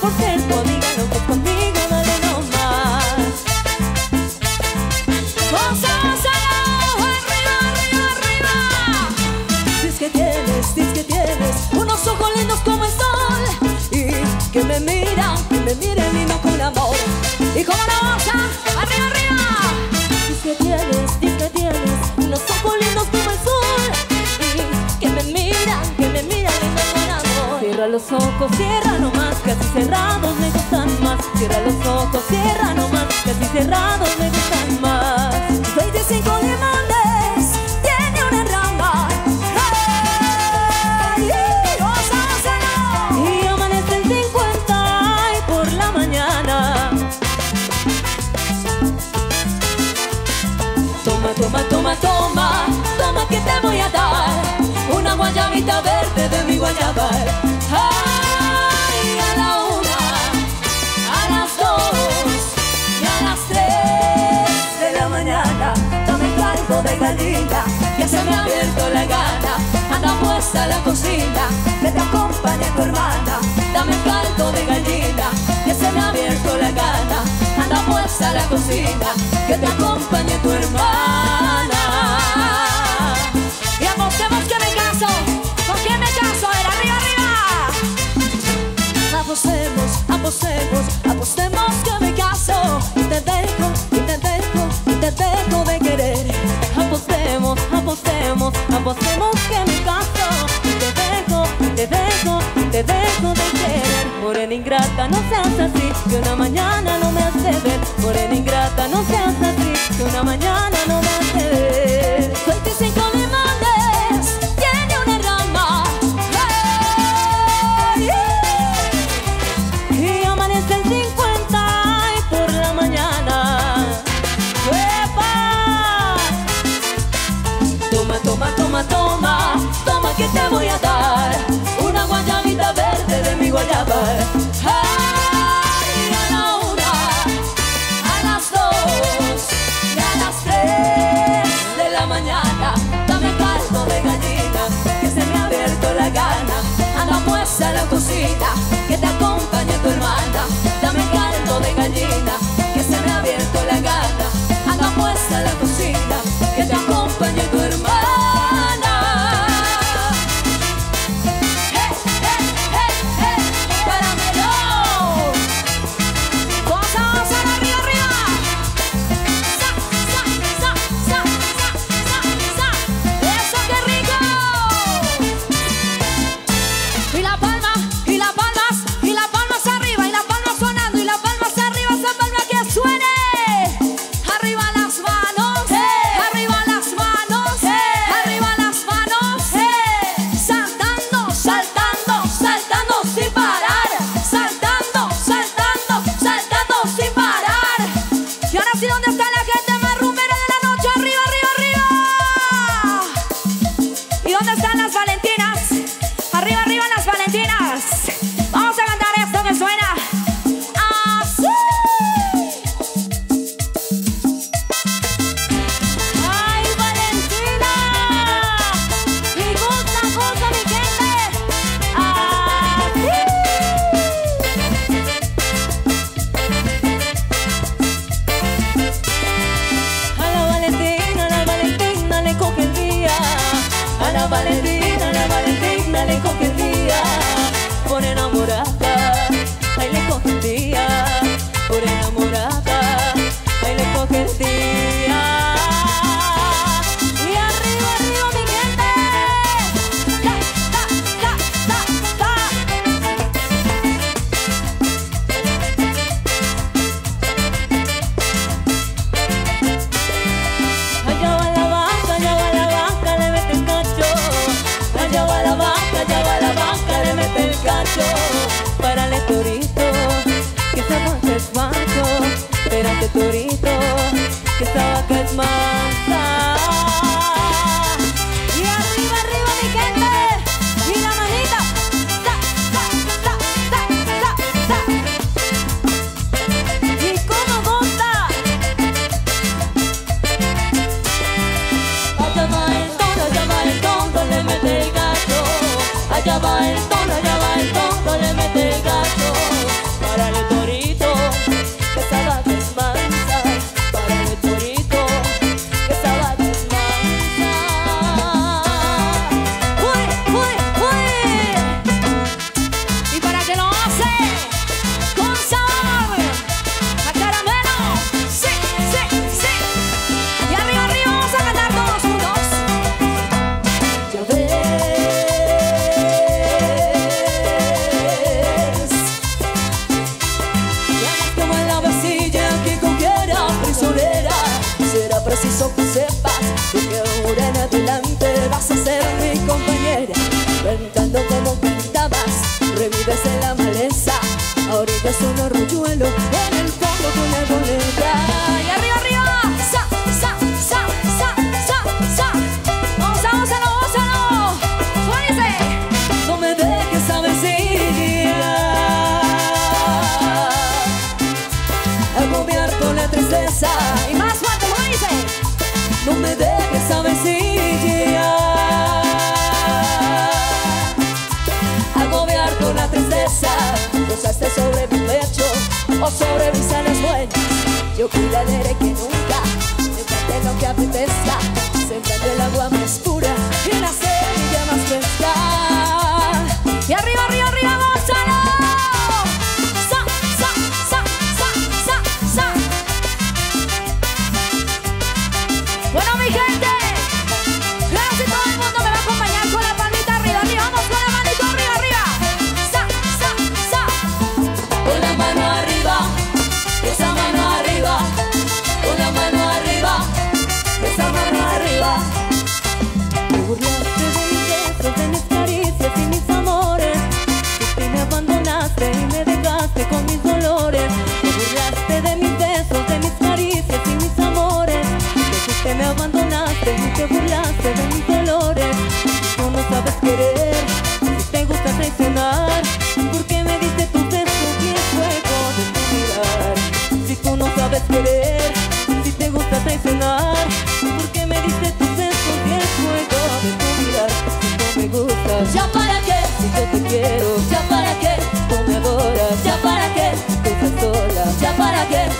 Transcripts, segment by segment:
por cerco, díganlo que conmigo vale no más. Gonzalo, arriba, arriba, arriba. Dices que tienes, dices que tienes unos ojos lindos como el sol y que me miran, que me miren lindo con amor. Y cerrados me gustan más. 25 diamantes tiene una rama. ¡Hey! Y amanece en 50 y por la mañana. Toma, toma, toma, toma, toma que te voy a dar. Una guayabita verde de mi guayabal. ya se me ha abierto la gana andamos hasta la cocina me te acompaña tu hermana. Dame caldo de gallina ya se me ha abierto la gana andamos hasta la cocina que te acompañe tu hermana. Y apostemos que me caso con quién me caso. Era arriba arriba. Apostemos apostemos voz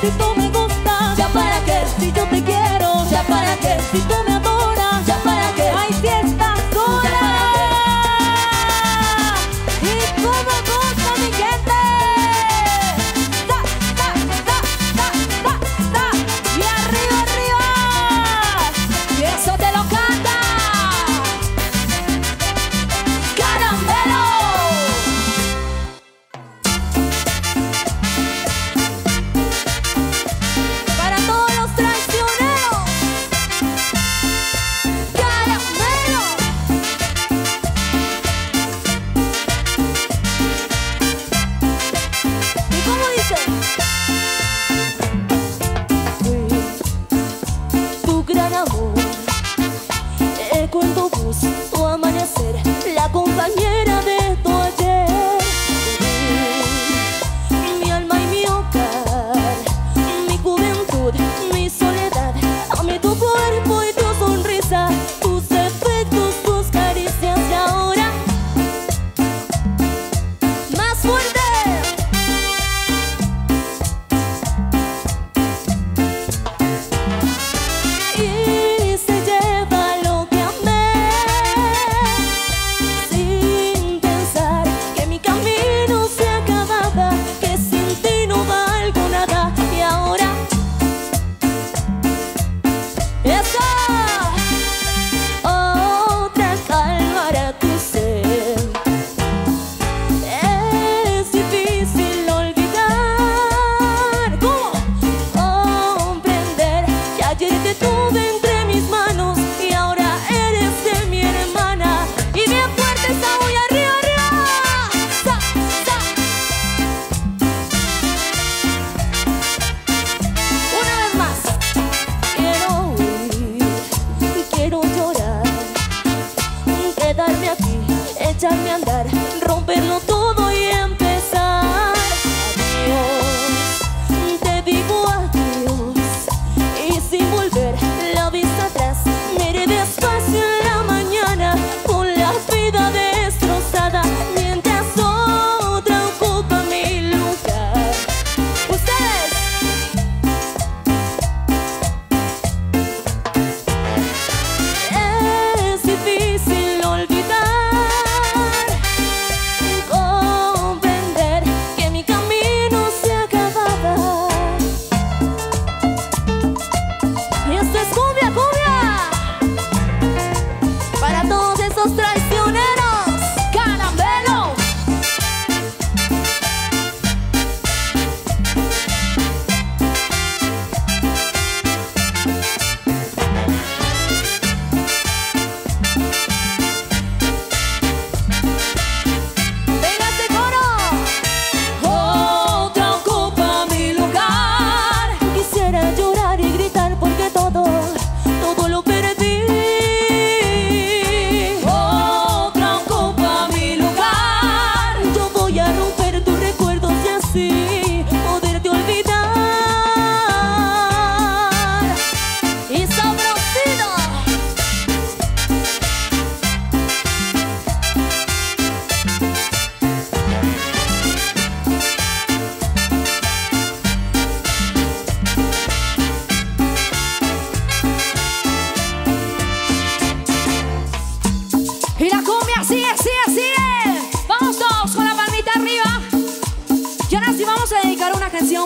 Si tú me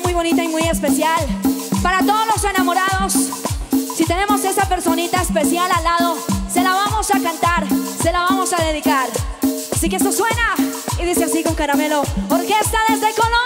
muy bonita y muy especial para todos los enamorados. Si tenemos esa personita especial al lado, se la vamos a cantar, se la vamos a dedicar. Así que esto suena y dice así con caramelo. Orquesta desde Colombia.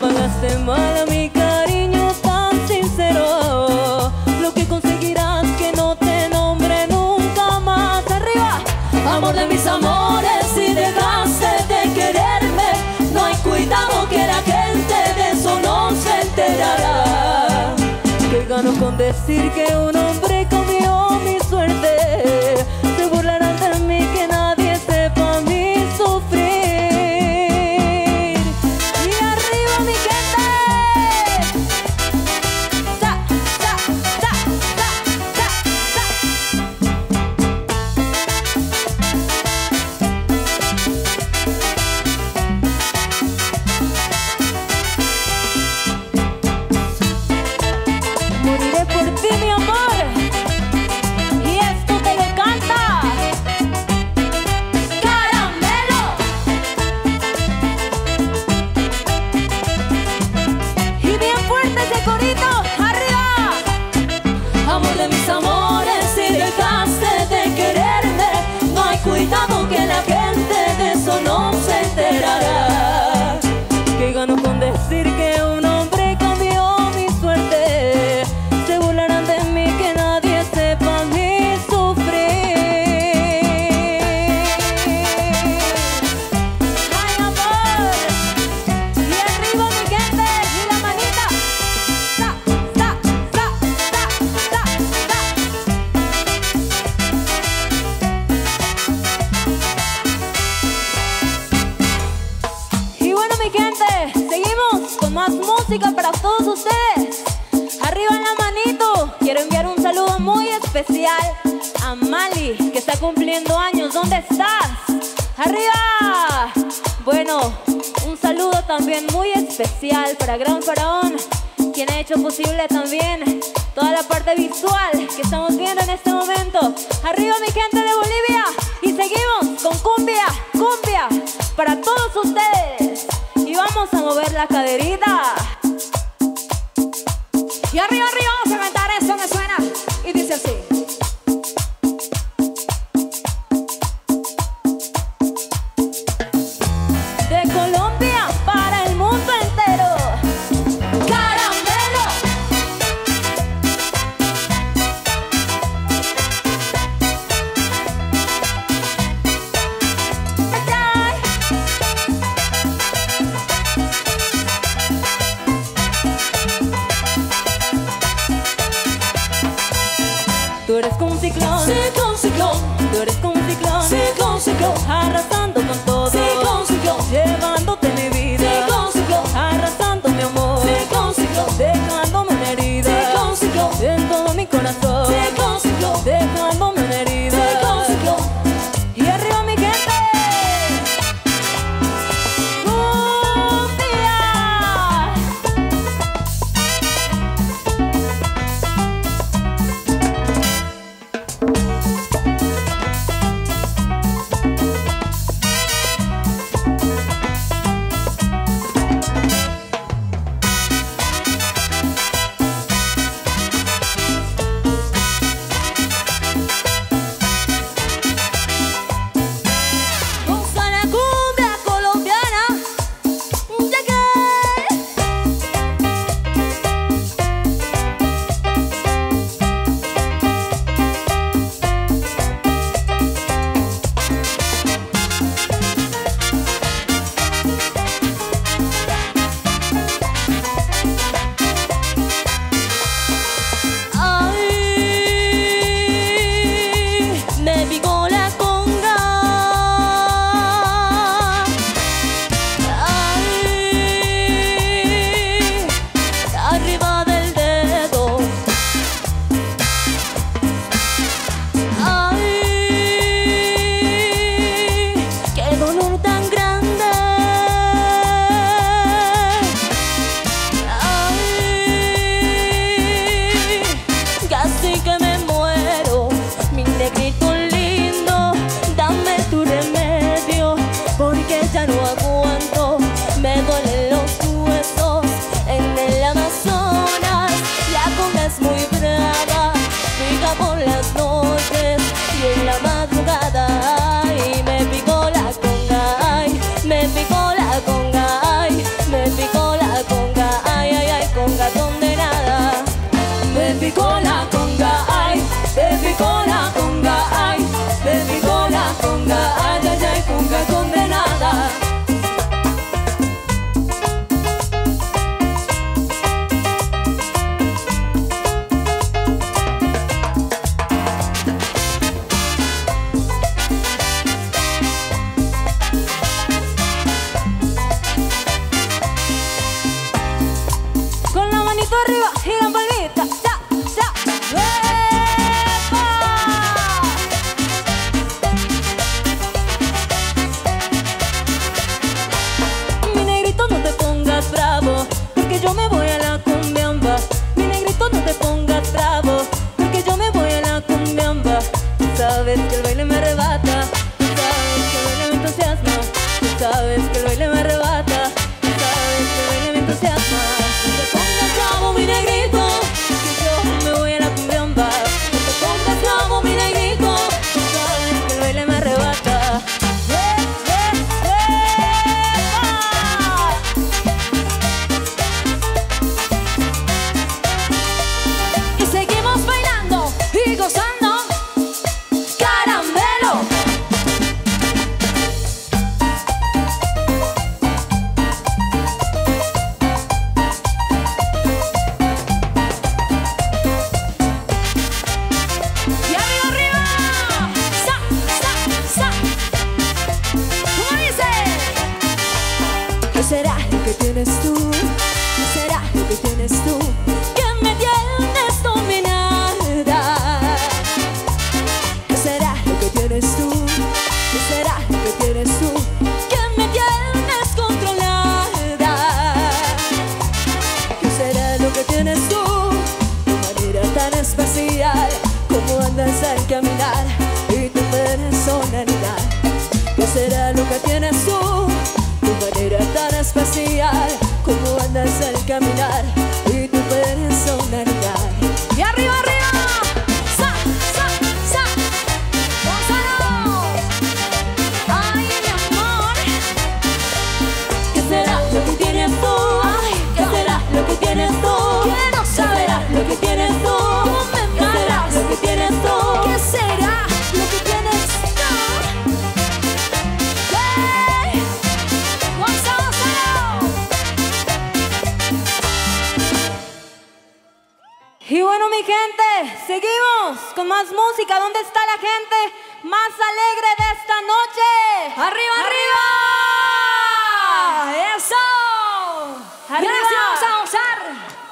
pagaste mal a mi cariño tan sincero. Lo que conseguirás que no te nombre nunca más. Arriba, amor de mis amores, si dejaste de quererme, no hay cuidado que la gente de eso no se enterará. Que gano con decir que Sí vamos a gozar.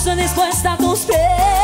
Puse dispuesta a tus pies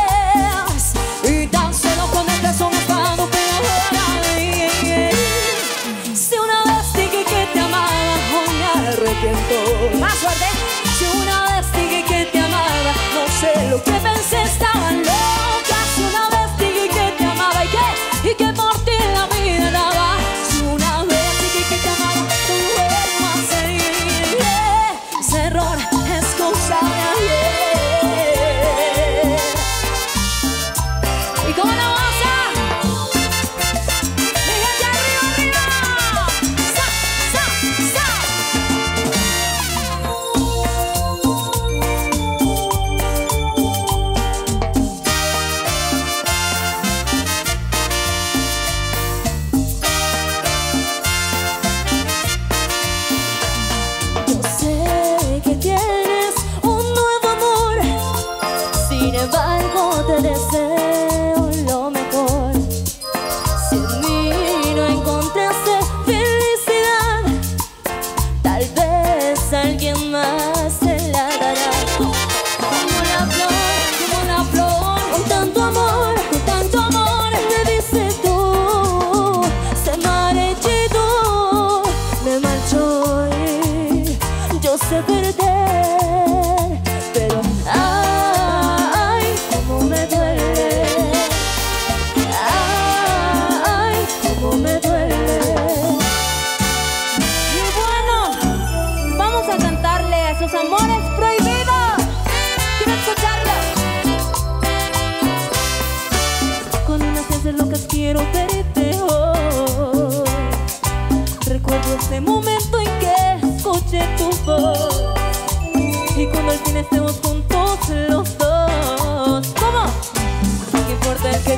Y cuando al fin estemos juntos los dos ¿Cómo? ¿Qué importa el que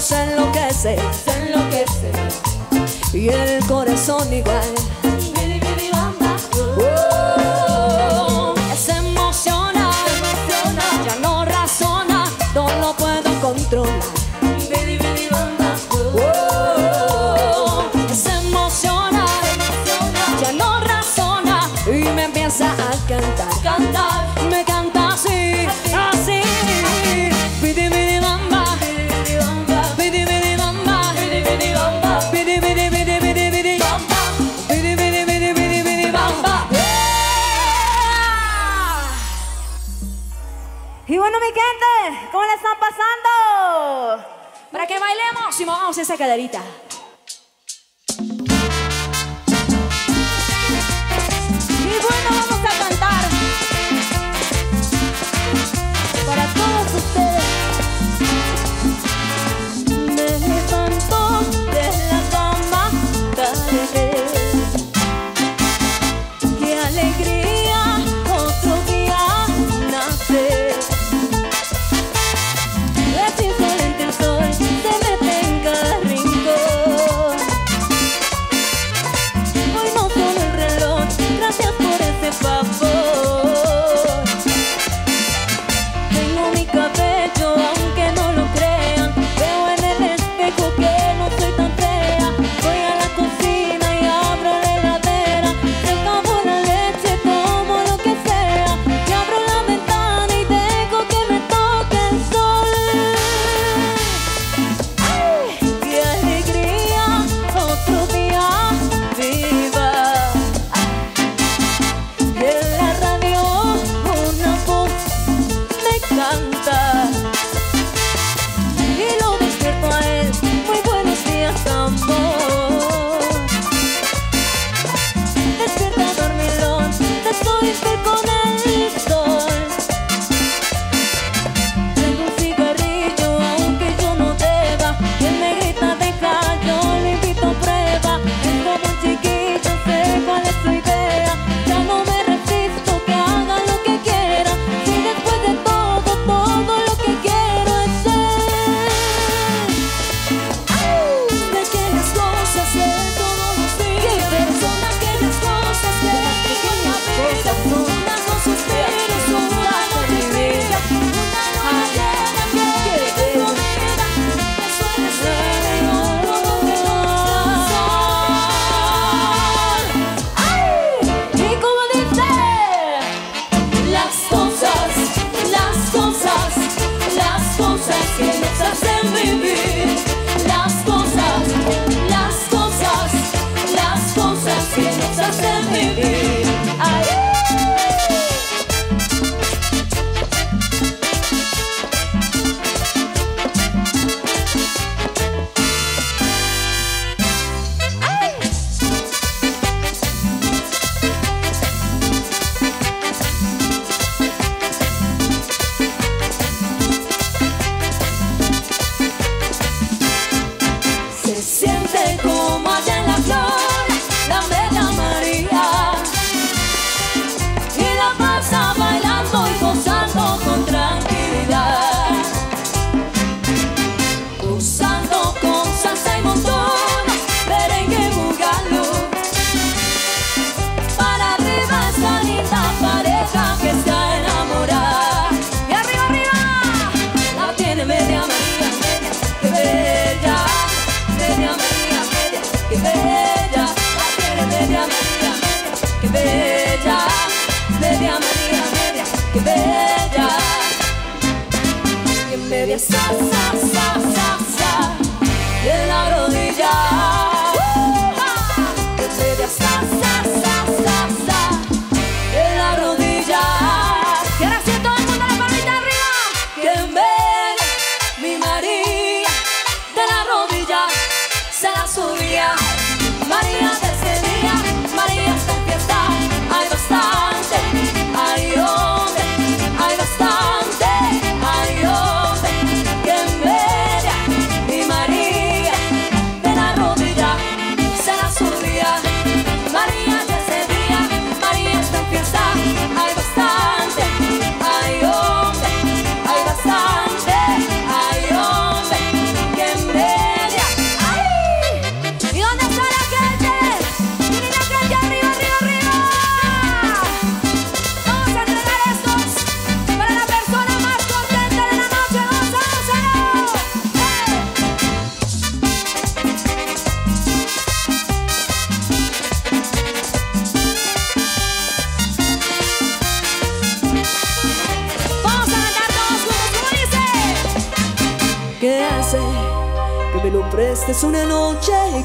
se enloquece, se enloquece. Y el corazón igual. Oh, es emocional, ya no razona, no lo puedo controlar. Oh, es emocional, ya no razona y me empieza a cantar. vamos a esa caderita.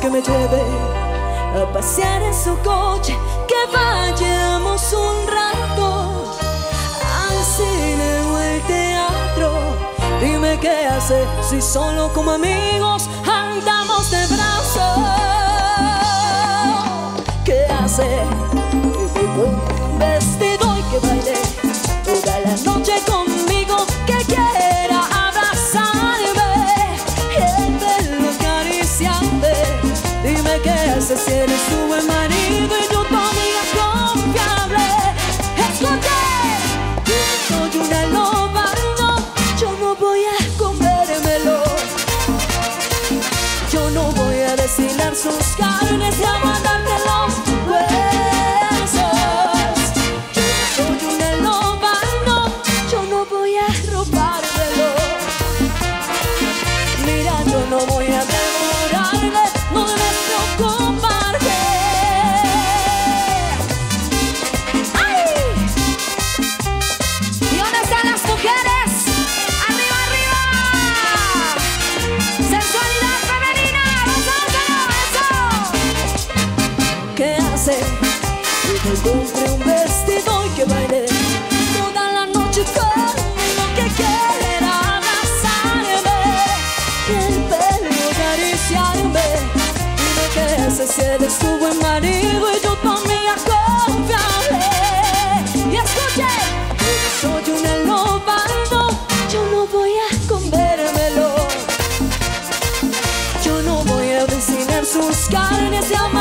que me lleve a pasear en su coche, que vayamos un rato al cine o al teatro. Dime qué hace si solo como amigos andamos de brazo. ¿Qué hace? Se eres tu buen marido y yo tu amiga. Y escuche, soy un elobando, yo no voy a comérmelo. Yo no voy a destinar sus carnes de amor.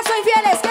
apenas son infieles.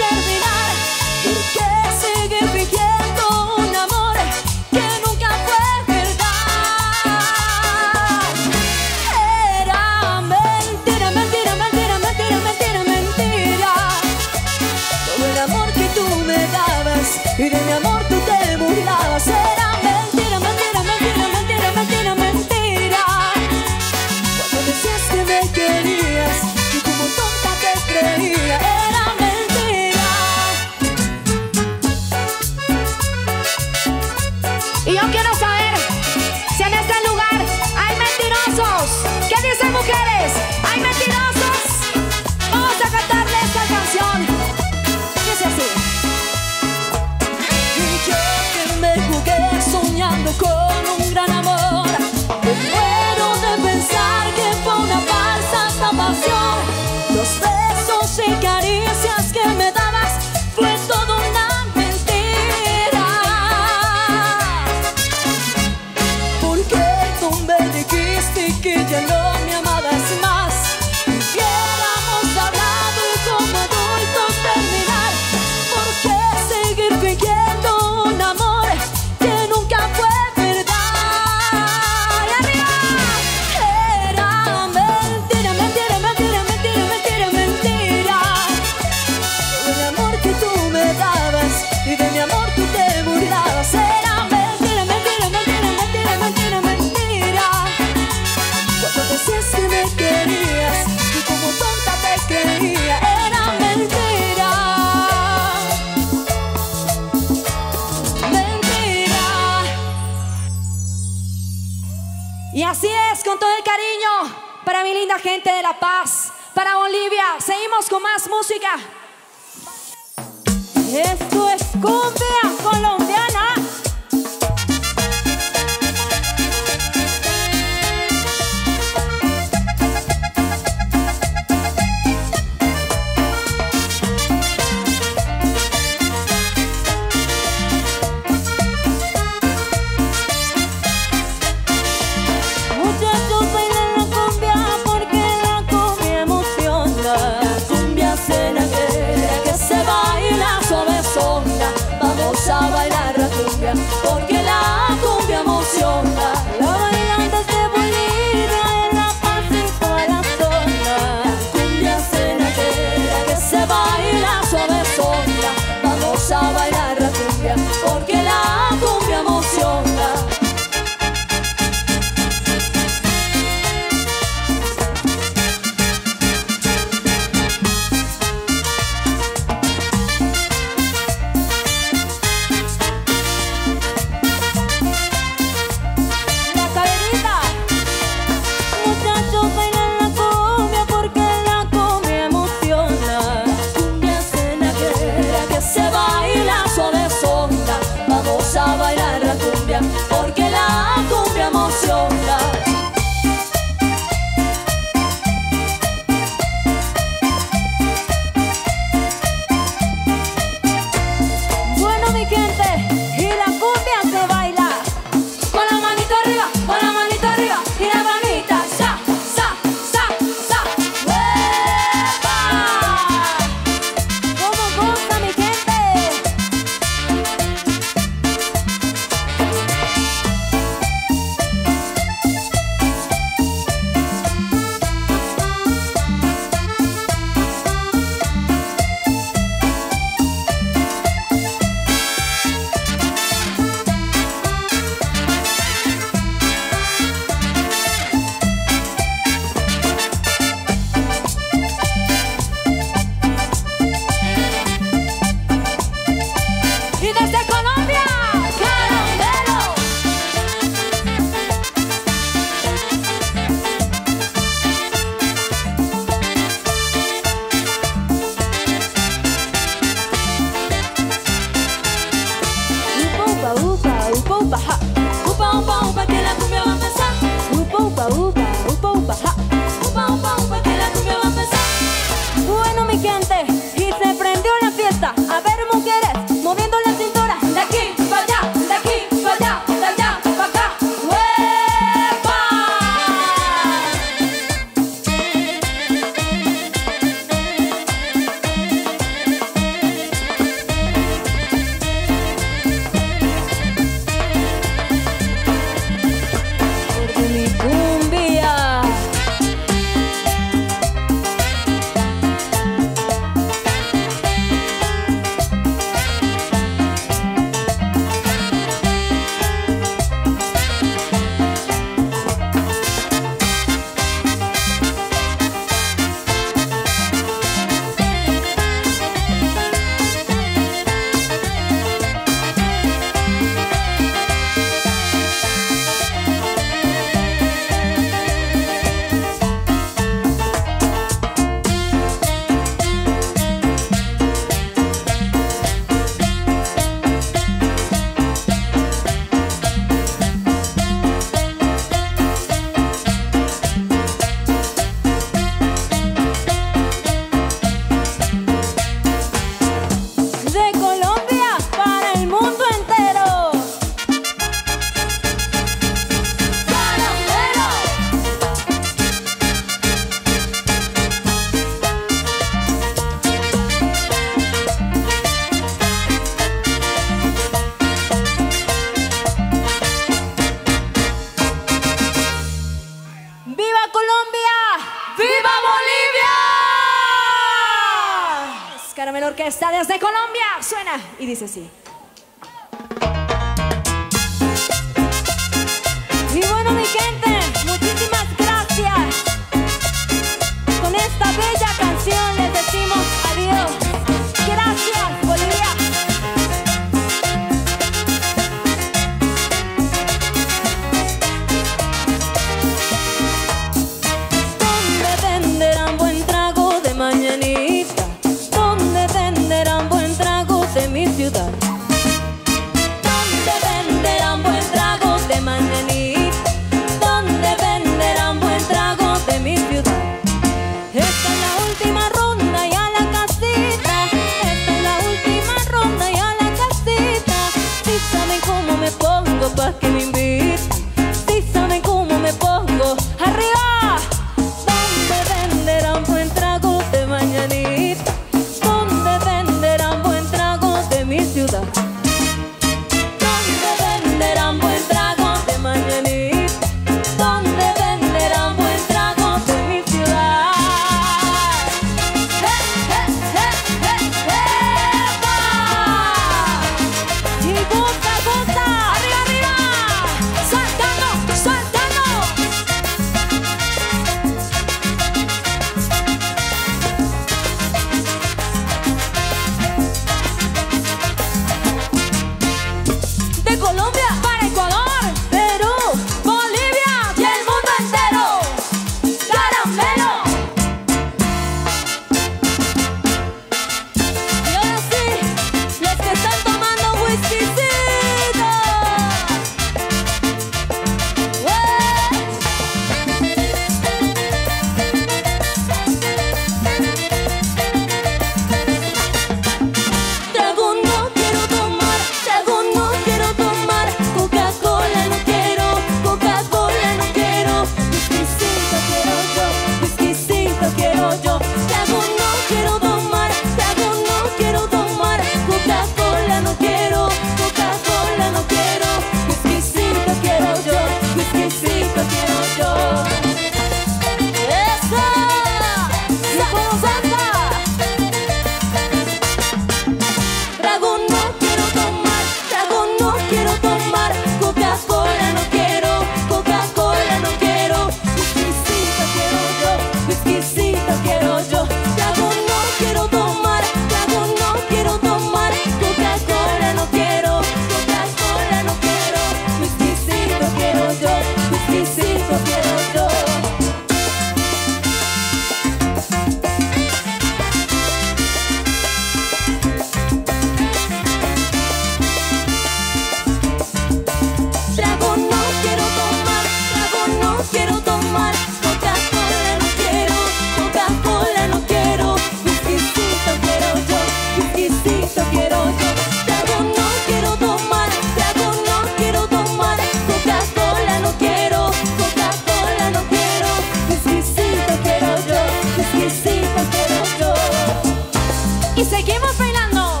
seguimos bailando.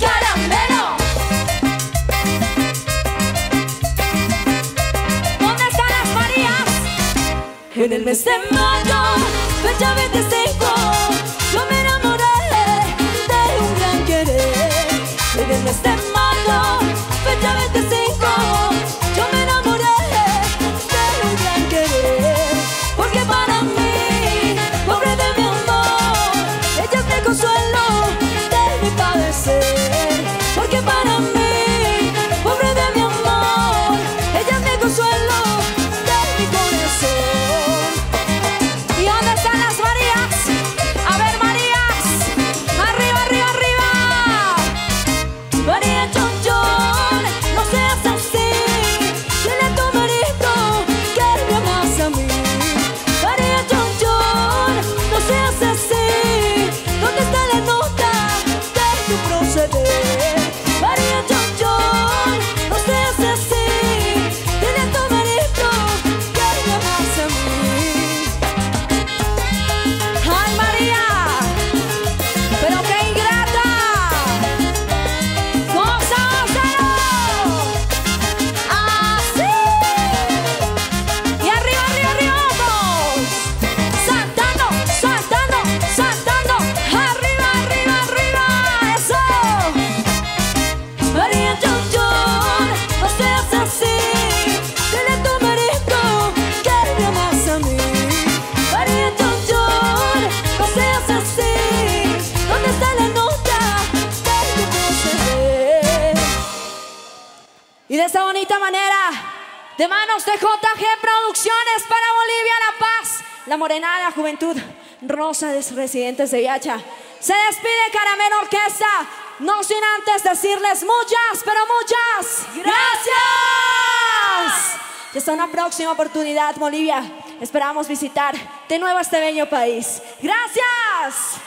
¡Caramelo! ¿Dónde están las Marías? En el mes de mayo, fecha 25. De residentes de Viacha. Se despide Caramelo Orquesta, no sin antes decirles muchas, pero muchas gracias. Y hasta una próxima oportunidad, Bolivia. Esperamos visitar de nuevo este bello país. Gracias.